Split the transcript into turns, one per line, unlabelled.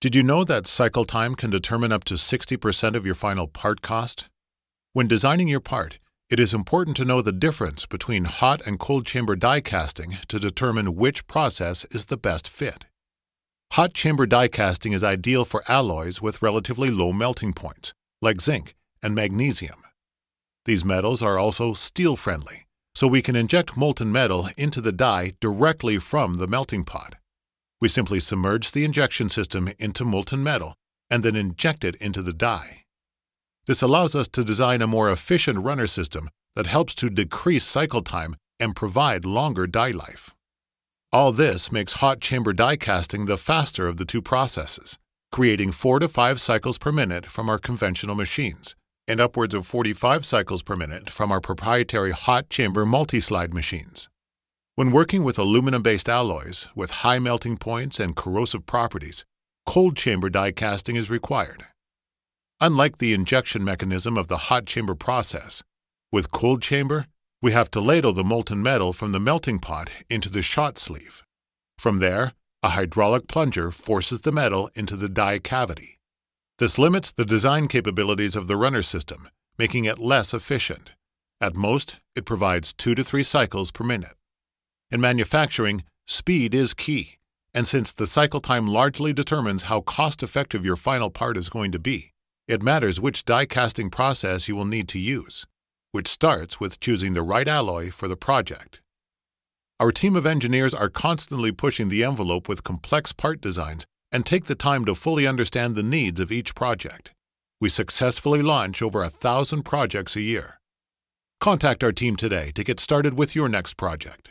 Did you know that cycle time can determine up to 60% of your final part cost? When designing your part, it is important to know the difference between hot and cold chamber die casting to determine which process is the best fit. Hot chamber die casting is ideal for alloys with relatively low melting points, like zinc and magnesium. These metals are also steel friendly, so we can inject molten metal into the die directly from the melting pot. We simply submerge the injection system into molten metal and then inject it into the die. This allows us to design a more efficient runner system that helps to decrease cycle time and provide longer die life. All this makes hot chamber die casting the faster of the two processes, creating 4 to 5 cycles per minute from our conventional machines and upwards of 45 cycles per minute from our proprietary hot chamber multi-slide machines. When working with aluminum-based alloys with high melting points and corrosive properties, cold chamber die casting is required. Unlike the injection mechanism of the hot chamber process, with cold chamber, we have to ladle the molten metal from the melting pot into the shot sleeve. From there, a hydraulic plunger forces the metal into the die cavity. This limits the design capabilities of the runner system, making it less efficient. At most, it provides 2 to 3 cycles per minute. In manufacturing, speed is key, and since the cycle time largely determines how cost-effective your final part is going to be, it matters which die casting process you will need to use, which starts with choosing the right alloy for the project. Our team of engineers are constantly pushing the envelope with complex part designs and take the time to fully understand the needs of each project. We successfully launch over a thousand projects a year. Contact our team today to get started with your next project.